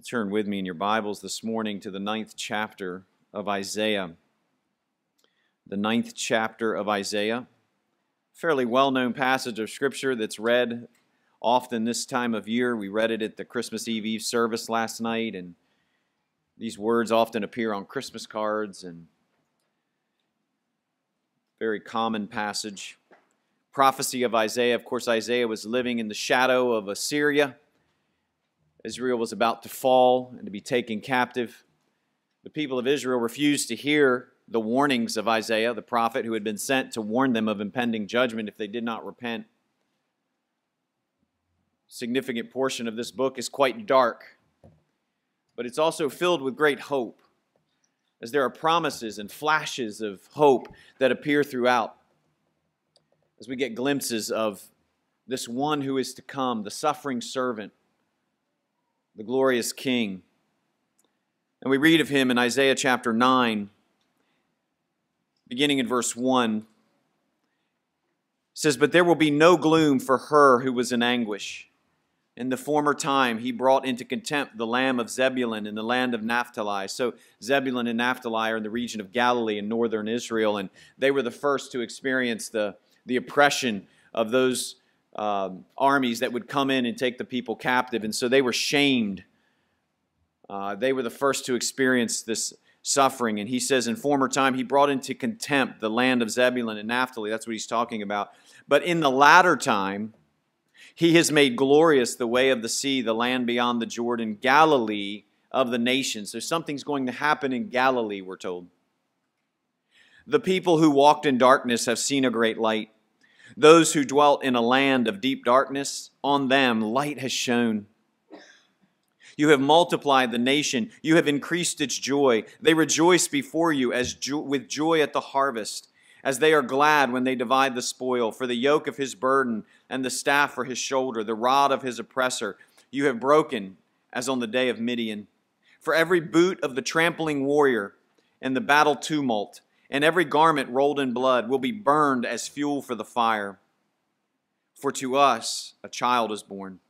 Turn with me in your Bibles this morning to the ninth chapter of Isaiah. The ninth chapter of Isaiah, fairly well known passage of Scripture that's read often this time of year. We read it at the Christmas Eve Eve service last night, and these words often appear on Christmas cards and very common passage. Prophecy of Isaiah. Of course, Isaiah was living in the shadow of Assyria Israel was about to fall and to be taken captive. The people of Israel refused to hear the warnings of Isaiah, the prophet who had been sent to warn them of impending judgment if they did not repent. Significant portion of this book is quite dark, but it's also filled with great hope, as there are promises and flashes of hope that appear throughout. As we get glimpses of this one who is to come, the suffering servant, the glorious King. And we read of him in Isaiah chapter 9, beginning in verse 1. It says, But there will be no gloom for her who was in anguish. In the former time, he brought into contempt the lamb of Zebulun in the land of Naphtali. So, Zebulun and Naphtali are in the region of Galilee in northern Israel, and they were the first to experience the, the oppression of those um, armies that would come in and take the people captive. And so they were shamed. Uh, they were the first to experience this suffering. And he says, in former time, he brought into contempt the land of Zebulun and Naphtali. That's what he's talking about. But in the latter time, he has made glorious the way of the sea, the land beyond the Jordan, Galilee of the nations. So something's going to happen in Galilee, we're told. The people who walked in darkness have seen a great light. Those who dwelt in a land of deep darkness, on them light has shone. You have multiplied the nation. You have increased its joy. They rejoice before you as jo- with joy at the harvest, as they are glad when they divide the spoil. For the yoke of his burden and the staff for his shoulder, the rod of his oppressor, you have broken as on the day of Midian. For every boot of the trampling warrior and the battle tumult, and every garment rolled in blood will be burned as fuel for the fire. For to us a child is born,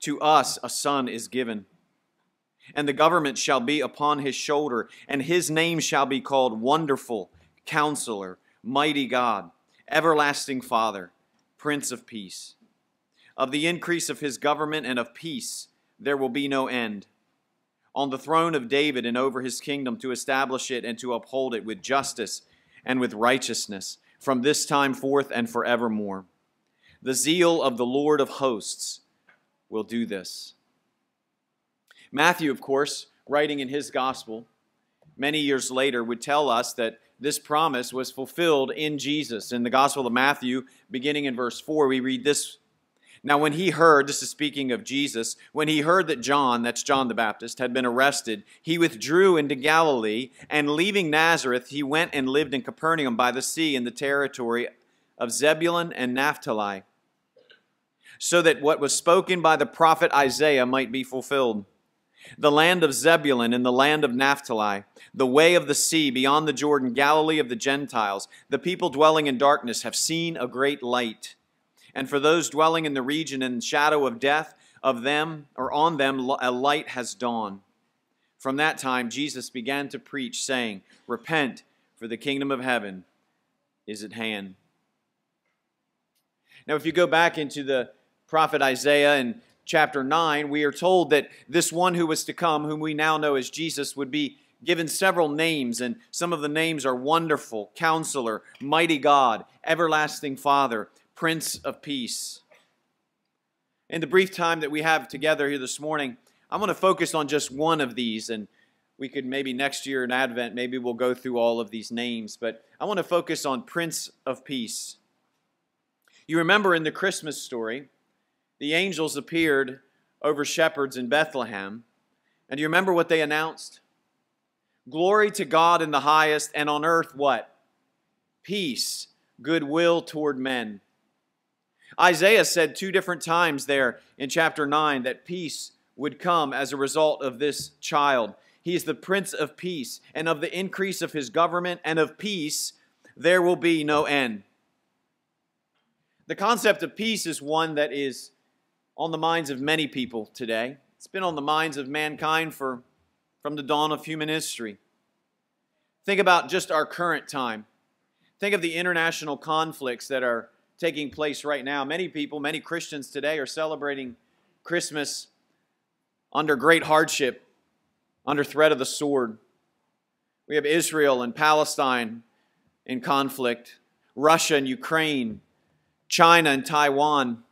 to us a son is given, and the government shall be upon his shoulder, and his name shall be called Wonderful, Counselor, Mighty God, Everlasting Father, Prince of Peace. Of the increase of his government and of peace there will be no end on the throne of David and over his kingdom to establish it and to uphold it with justice and with righteousness from this time forth and forevermore. The zeal of the Lord of hosts will do this. Matthew, of course, writing in his gospel many years later, would tell us that this promise was fulfilled in Jesus. In the Gospel of Matthew, beginning in verse 4, we read this now, when he heard, this is speaking of Jesus, when he heard that John, that's John the Baptist, had been arrested, he withdrew into Galilee, and leaving Nazareth, he went and lived in Capernaum by the sea in the territory of Zebulun and Naphtali, so that what was spoken by the prophet Isaiah might be fulfilled. The land of Zebulun and the land of Naphtali, the way of the sea beyond the Jordan, Galilee of the Gentiles, the people dwelling in darkness have seen a great light and for those dwelling in the region and shadow of death, of them or on them a light has dawned. From that time, Jesus began to preach, saying, Repent, for the kingdom of heaven is at hand. Now, if you go back into the prophet Isaiah in chapter 9, we are told that this one who was to come, whom we now know as Jesus, would be given several names, and some of the names are Wonderful, Counselor, Mighty God, Everlasting Father, Prince of Peace. In the brief time that we have together here this morning, I'm going to focus on just one of these, and we could maybe next year in Advent, maybe we'll go through all of these names, but I want to focus on Prince of Peace. You remember in the Christmas story, the angels appeared over shepherds in Bethlehem, and you remember what they announced? Glory to God in the highest, and on earth what? Peace, goodwill toward men. Isaiah said two different times there in chapter 9 that peace would come as a result of this child. He is the Prince of Peace, and of the increase of his government and of peace there will be no end. The concept of peace is one that is on the minds of many people today. It's been on the minds of mankind for, from the dawn of human history. Think about just our current time. Think of the international conflicts that are taking place right now. Many people, many Christians today are celebrating Christmas under great hardship, under threat of the sword. We have Israel and Palestine in conflict, Russia and Ukraine, China and Taiwan.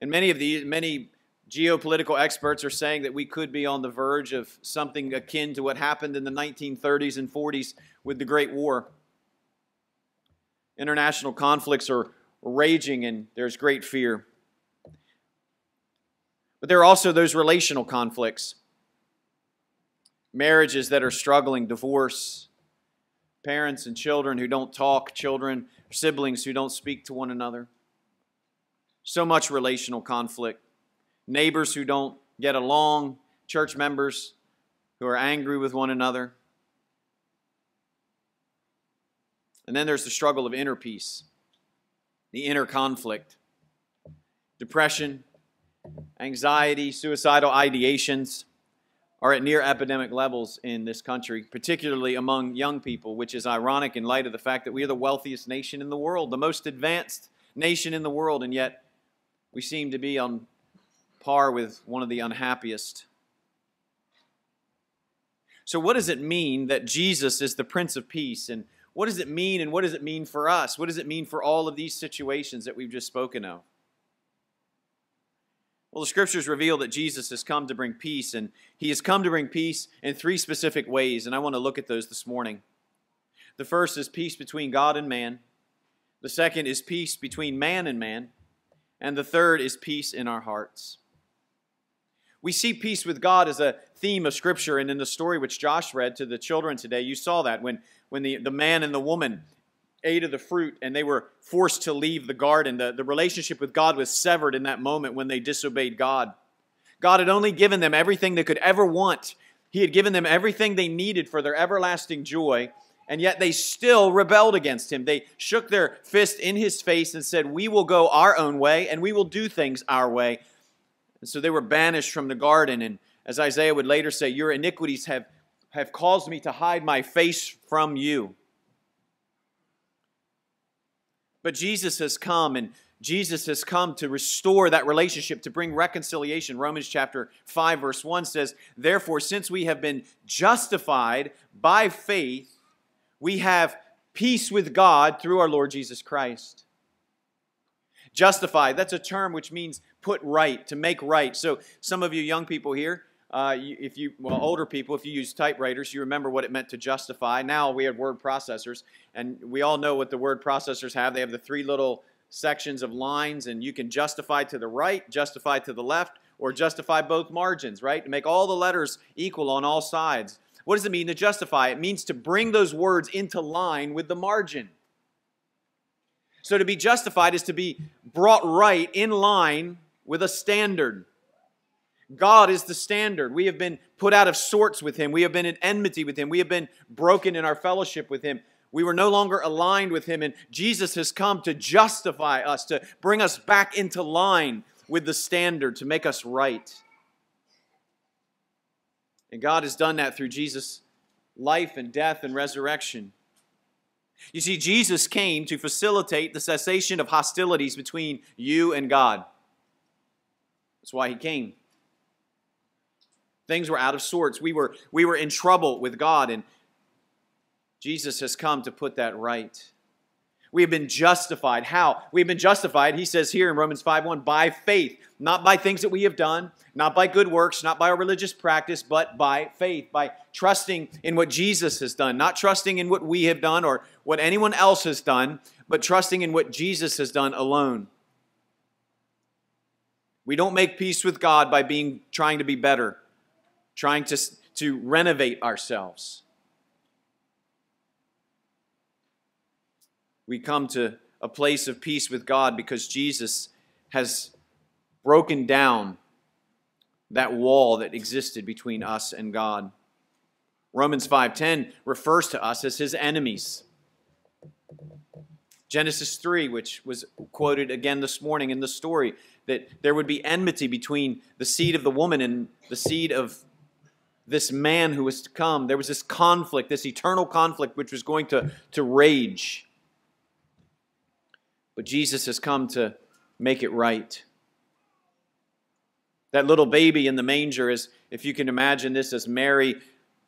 And many of the many geopolitical experts are saying that we could be on the verge of something akin to what happened in the 1930s and 40s with the Great War. International conflicts are raging and there's great fear. But there are also those relational conflicts marriages that are struggling, divorce, parents and children who don't talk, children, siblings who don't speak to one another. So much relational conflict. Neighbors who don't get along, church members who are angry with one another. And then there's the struggle of inner peace, the inner conflict, depression, anxiety, suicidal ideations are at near epidemic levels in this country, particularly among young people, which is ironic in light of the fact that we are the wealthiest nation in the world, the most advanced nation in the world, and yet we seem to be on par with one of the unhappiest. So, what does it mean that Jesus is the Prince of Peace? And what does it mean and what does it mean for us? What does it mean for all of these situations that we've just spoken of? Well, the scriptures reveal that Jesus has come to bring peace, and he has come to bring peace in three specific ways, and I want to look at those this morning. The first is peace between God and man, the second is peace between man and man, and the third is peace in our hearts. We see peace with God as a theme of Scripture, and in the story which Josh read to the children today, you saw that when, when the, the man and the woman ate of the fruit and they were forced to leave the garden. The, the relationship with God was severed in that moment when they disobeyed God. God had only given them everything they could ever want, He had given them everything they needed for their everlasting joy, and yet they still rebelled against Him. They shook their fist in His face and said, We will go our own way and we will do things our way. And so they were banished from the garden. And as Isaiah would later say, Your iniquities have, have caused me to hide my face from you. But Jesus has come and Jesus has come to restore that relationship, to bring reconciliation. Romans chapter 5, verse 1 says, Therefore, since we have been justified by faith, we have peace with God through our Lord Jesus Christ. Justified, that's a term which means put right, to make right. So, some of you young people here, uh, if you, well, older people, if you use typewriters, you remember what it meant to justify. Now we have word processors, and we all know what the word processors have. They have the three little sections of lines, and you can justify to the right, justify to the left, or justify both margins, right? To make all the letters equal on all sides. What does it mean to justify? It means to bring those words into line with the margin. So to be justified is to be brought right in line with a standard. God is the standard. We have been put out of sorts with Him. We have been in enmity with Him. We have been broken in our fellowship with Him. We were no longer aligned with Him, and Jesus has come to justify us, to bring us back into line with the standard, to make us right. And God has done that through Jesus' life and death and resurrection. You see, Jesus came to facilitate the cessation of hostilities between you and God. That's why He came. Things were out of sorts. We were, we were in trouble with God, and Jesus has come to put that right. We have been justified. How? We've been justified, he says here in Romans 5 1, by faith, not by things that we have done, not by good works, not by our religious practice, but by faith, by trusting in what Jesus has done, not trusting in what we have done or what anyone else has done, but trusting in what Jesus has done alone. We don't make peace with God by being trying to be better trying to, to renovate ourselves. We come to a place of peace with God because Jesus has broken down that wall that existed between us and God. Romans 5:10 refers to us as his enemies. Genesis 3, which was quoted again this morning in the story, that there would be enmity between the seed of the woman and the seed of this man who was to come. There was this conflict, this eternal conflict, which was going to, to rage. But Jesus has come to make it right. That little baby in the manger is, if you can imagine this, as Mary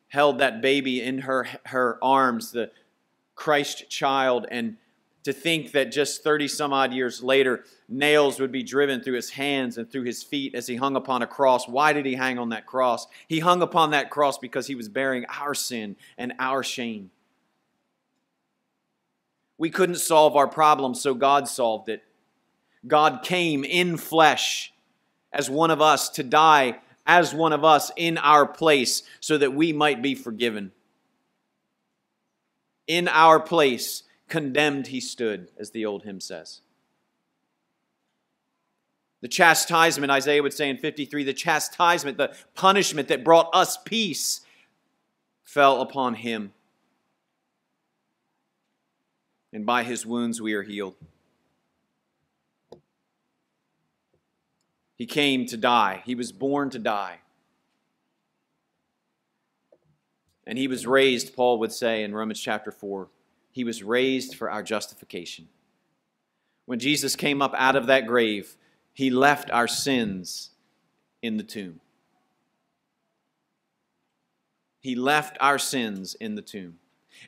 held that baby in her, her arms, the Christ child, and to think that just 30 some odd years later, nails would be driven through his hands and through his feet as he hung upon a cross. Why did he hang on that cross? He hung upon that cross because he was bearing our sin and our shame. We couldn't solve our problem, so God solved it. God came in flesh as one of us to die as one of us in our place so that we might be forgiven. In our place, condemned he stood, as the old hymn says. The chastisement, Isaiah would say in 53, the chastisement, the punishment that brought us peace fell upon him. And by his wounds we are healed. He came to die. He was born to die. And he was raised, Paul would say in Romans chapter 4, he was raised for our justification. When Jesus came up out of that grave, he left our sins in the tomb. He left our sins in the tomb.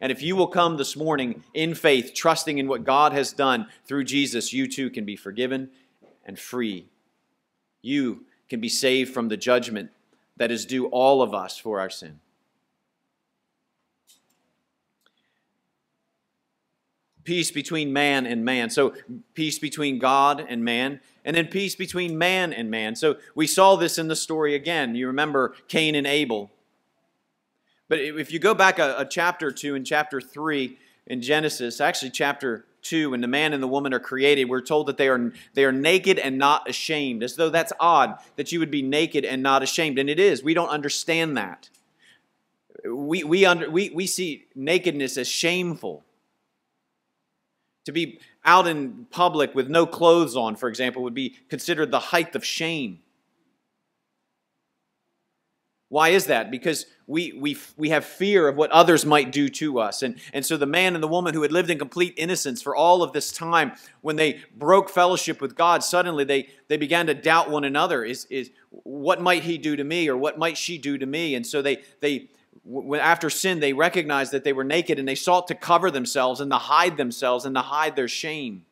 And if you will come this morning in faith, trusting in what God has done through Jesus, you too can be forgiven and free. You can be saved from the judgment that is due all of us for our sin. Peace between man and man. So, peace between God and man, and then peace between man and man. So, we saw this in the story again. You remember Cain and Abel. But if you go back a, a chapter two in chapter 3 in Genesis, actually, chapter 2, when the man and the woman are created, we're told that they are, they are naked and not ashamed, as though that's odd that you would be naked and not ashamed. And it is. We don't understand that. We, we, under, we, we see nakedness as shameful. To be out in public with no clothes on, for example, would be considered the height of shame. Why is that? Because we, we, we have fear of what others might do to us. And, and so the man and the woman who had lived in complete innocence for all of this time, when they broke fellowship with God, suddenly they, they began to doubt one another. Is, is what might he do to me or what might she do to me? And so they, they, after sin, they recognized that they were naked and they sought to cover themselves and to hide themselves and to hide their shame.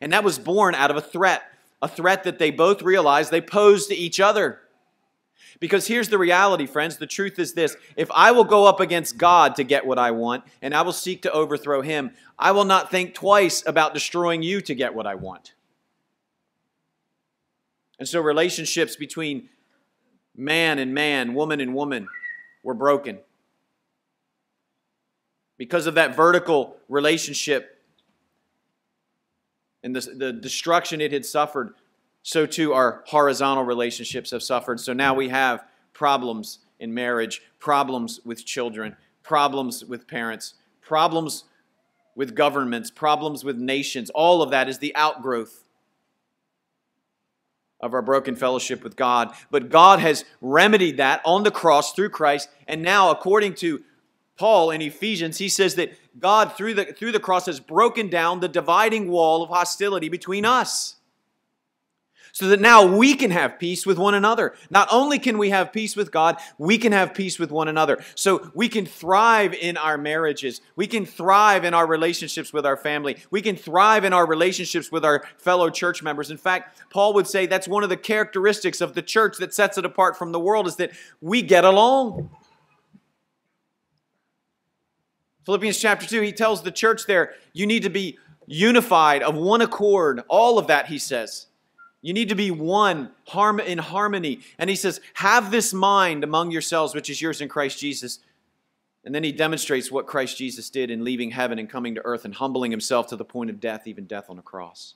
And that was born out of a threat, a threat that they both realized they posed to each other. Because here's the reality, friends. The truth is this if I will go up against God to get what I want, and I will seek to overthrow him, I will not think twice about destroying you to get what I want. And so, relationships between man and man, woman and woman were broken. Because of that vertical relationship and the, the destruction it had suffered, so too our horizontal relationships have suffered. So now we have problems in marriage, problems with children, problems with parents, problems with governments, problems with nations. All of that is the outgrowth of our broken fellowship with God. But God has remedied that on the cross through Christ. And now, according to Paul in Ephesians, he says that God, through the, through the cross, has broken down the dividing wall of hostility between us so that now we can have peace with one another. Not only can we have peace with God, we can have peace with one another. So we can thrive in our marriages. We can thrive in our relationships with our family. We can thrive in our relationships with our fellow church members. In fact, Paul would say that's one of the characteristics of the church that sets it apart from the world is that we get along. Philippians chapter 2, he tells the church there, you need to be unified, of one accord. All of that, he says. You need to be one in harmony. And he says, Have this mind among yourselves, which is yours in Christ Jesus. And then he demonstrates what Christ Jesus did in leaving heaven and coming to earth and humbling himself to the point of death, even death on a cross.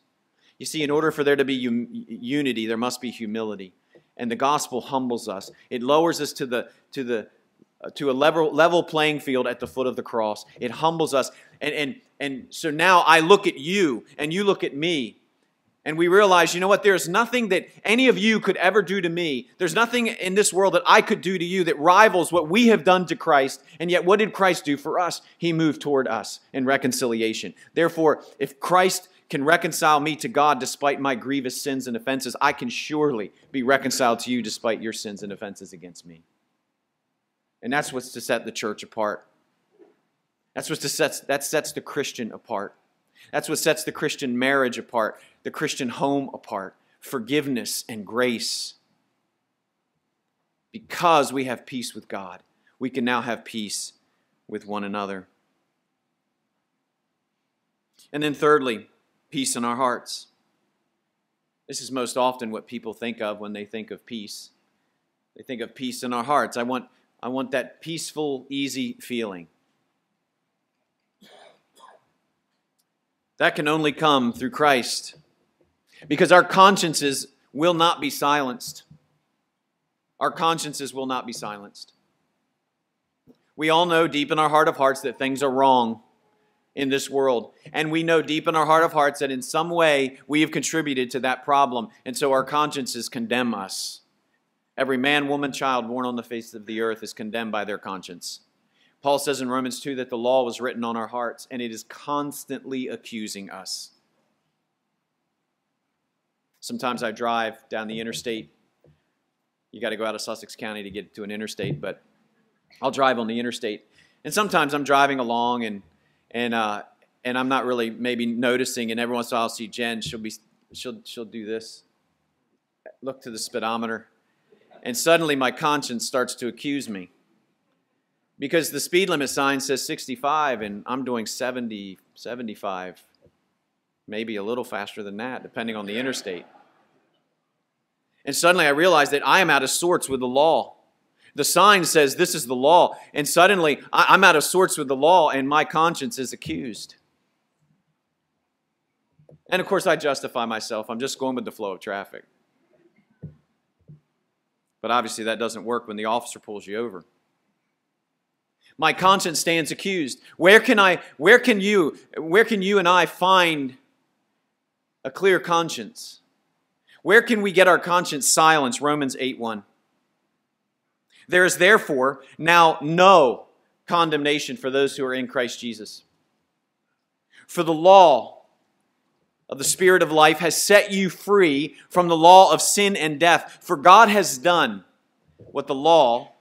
You see, in order for there to be unity, there must be humility. And the gospel humbles us. It lowers us to the to the uh, to a level level playing field at the foot of the cross. It humbles us. And and and so now I look at you and you look at me and we realize, you know what, there's nothing that any of you could ever do to me. There's nothing in this world that I could do to you that rivals what we have done to Christ. And yet, what did Christ do for us? He moved toward us in reconciliation. Therefore, if Christ can reconcile me to God despite my grievous sins and offenses, I can surely be reconciled to you despite your sins and offenses against me. And that's what's to set the church apart. That's what sets, that sets the Christian apart. That's what sets the Christian marriage apart, the Christian home apart forgiveness and grace. Because we have peace with God, we can now have peace with one another. And then, thirdly, peace in our hearts. This is most often what people think of when they think of peace. They think of peace in our hearts. I want, I want that peaceful, easy feeling. That can only come through Christ because our consciences will not be silenced. Our consciences will not be silenced. We all know deep in our heart of hearts that things are wrong in this world. And we know deep in our heart of hearts that in some way we have contributed to that problem. And so our consciences condemn us. Every man, woman, child born on the face of the earth is condemned by their conscience. Paul says in Romans 2 that the law was written on our hearts and it is constantly accusing us. Sometimes I drive down the interstate. You got to go out of Sussex County to get to an interstate, but I'll drive on the interstate. And sometimes I'm driving along and and uh, and I'm not really maybe noticing. And every once in a while, I'll see Jen. She'll be she'll she'll do this. Look to the speedometer, and suddenly my conscience starts to accuse me because the speed limit sign says 65 and I'm doing 70, 75, maybe a little faster than that, depending on the interstate. And suddenly I realize that I am out of sorts with the law. The sign says this is the law, and suddenly I'm out of sorts with the law, and my conscience is accused. And of course, I justify myself. I'm just going with the flow of traffic. But obviously, that doesn't work when the officer pulls you over. My conscience stands accused. Where can I, where can you, where can you and I find a clear conscience? Where can we get our conscience silenced? Romans 8 1. There is therefore now no condemnation for those who are in Christ Jesus. For the law of the Spirit of life has set you free from the law of sin and death. For God has done what the law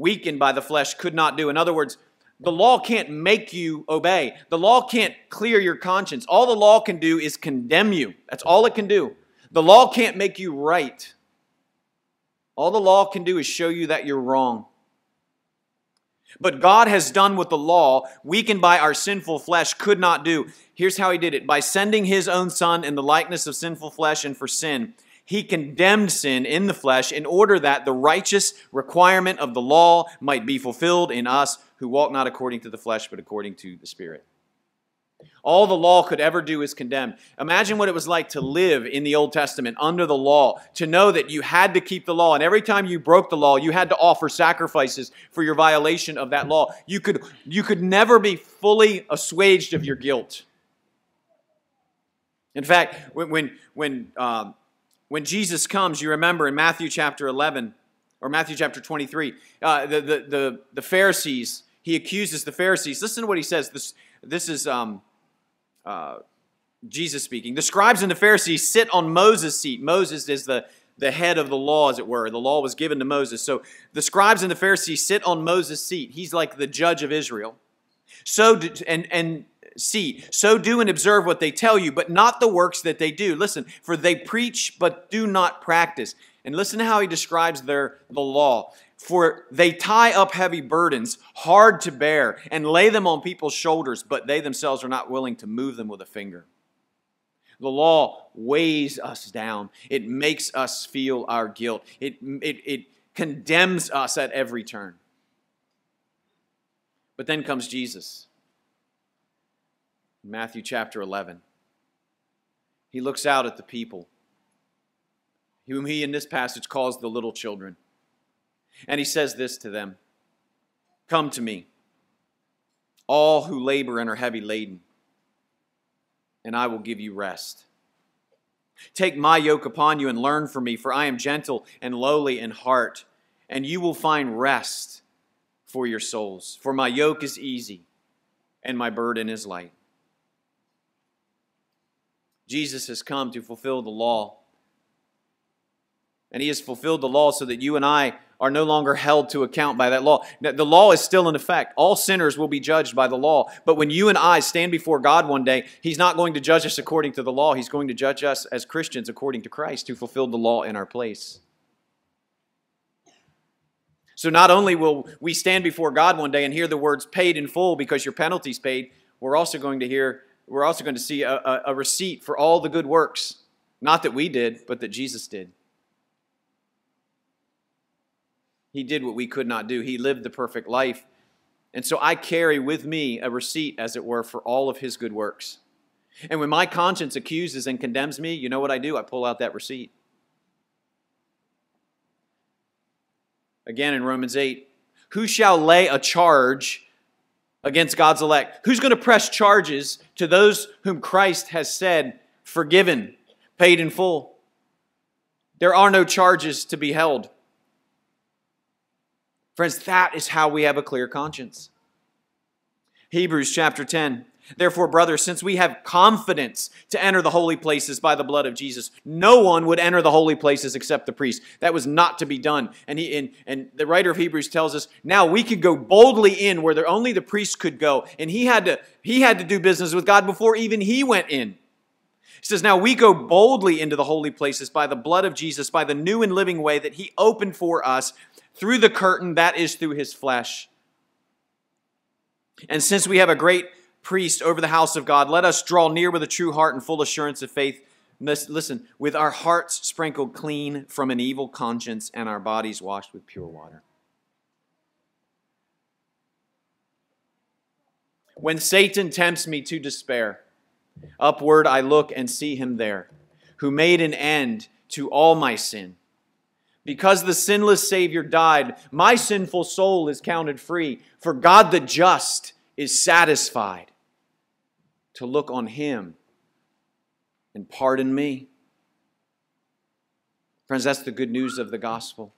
weakened by the flesh could not do. In other words, the law can't make you obey. The law can't clear your conscience. All the law can do is condemn you. That's all it can do. The law can't make you right. All the law can do is show you that you're wrong. But God has done what the law, weakened by our sinful flesh, could not do. Here's how He did it by sending His own Son in the likeness of sinful flesh and for sin he condemned sin in the flesh in order that the righteous requirement of the law might be fulfilled in us who walk not according to the flesh, but according to the Spirit. All the law could ever do is condemn. Imagine what it was like to live in the Old Testament under the law, to know that you had to keep the law, and every time you broke the law, you had to offer sacrifices for your violation of that law. You could, you could never be fully assuaged of your guilt. In fact, when, when, when um, when Jesus comes, you remember in Matthew chapter 11 or Matthew chapter 23, uh, the, the, the, the, Pharisees, he accuses the Pharisees. Listen to what he says. This, this is um, uh, Jesus speaking. The scribes and the Pharisees sit on Moses' seat. Moses is the, the head of the law, as it were. The law was given to Moses. So the scribes and the Pharisees sit on Moses' seat. He's like the judge of Israel. So, and, and see. So do and observe what they tell you, but not the works that they do. Listen, for they preach but do not practice. And listen to how he describes their the law. For they tie up heavy burdens, hard to bear, and lay them on people's shoulders, but they themselves are not willing to move them with a finger. The law weighs us down. It makes us feel our guilt. It, it, it condemns us at every turn. But then comes Jesus. Matthew chapter 11. He looks out at the people, whom he in this passage calls the little children. And he says this to them Come to me, all who labor and are heavy laden, and I will give you rest. Take my yoke upon you and learn from me, for I am gentle and lowly in heart, and you will find rest for your souls. For my yoke is easy and my burden is light. Jesus has come to fulfill the law. And he has fulfilled the law so that you and I are no longer held to account by that law. The law is still in effect. All sinners will be judged by the law. But when you and I stand before God one day, He's not going to judge us according to the law. He's going to judge us as Christians according to Christ who fulfilled the law in our place. So not only will we stand before God one day and hear the words paid in full because your penalty's paid, we're also going to hear, we're also going to see a, a, a receipt for all the good works. Not that we did, but that Jesus did. He did what we could not do. He lived the perfect life. And so I carry with me a receipt, as it were, for all of his good works. And when my conscience accuses and condemns me, you know what I do? I pull out that receipt. Again in Romans 8, who shall lay a charge against God's elect? Who's going to press charges to those whom Christ has said, forgiven, paid in full? There are no charges to be held. Friends, that is how we have a clear conscience. Hebrews chapter 10. Therefore, brothers, since we have confidence to enter the holy places by the blood of Jesus, no one would enter the holy places except the priest. That was not to be done. And, he, and, and the writer of Hebrews tells us now we could go boldly in where there, only the priest could go. And he had, to, he had to do business with God before even he went in. He says, Now we go boldly into the holy places by the blood of Jesus, by the new and living way that he opened for us through the curtain, that is through his flesh. And since we have a great priest over the house of God, let us draw near with a true heart and full assurance of faith. Listen, with our hearts sprinkled clean from an evil conscience and our bodies washed with pure water. When Satan tempts me to despair, upward I look and see him there, who made an end to all my sin because the sinless Savior died, my sinful soul is counted free. For God the just is satisfied to look on Him and pardon me. Friends, that's the good news of the gospel.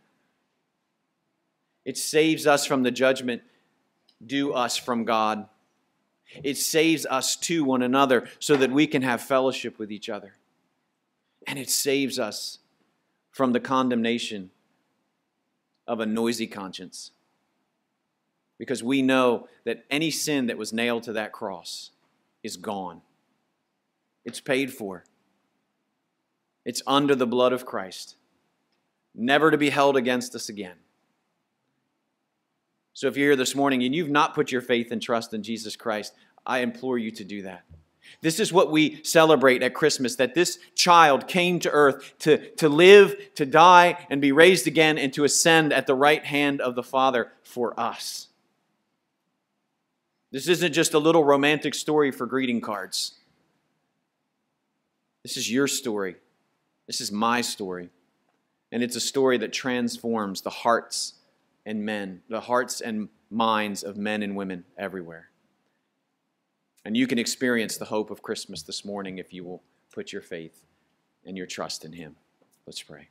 It saves us from the judgment due us from God. It saves us to one another so that we can have fellowship with each other. And it saves us from the condemnation of a noisy conscience. Because we know that any sin that was nailed to that cross is gone, it's paid for, it's under the blood of Christ, never to be held against us again. So if you're here this morning and you've not put your faith and trust in Jesus Christ, I implore you to do that. This is what we celebrate at Christmas that this child came to earth to, to live, to die, and be raised again, and to ascend at the right hand of the Father for us. This isn't just a little romantic story for greeting cards. This is your story. This is my story. And it's a story that transforms the hearts and men, the hearts and minds of men and women everywhere. And you can experience the hope of Christmas this morning if you will put your faith and your trust in Him. Let's pray.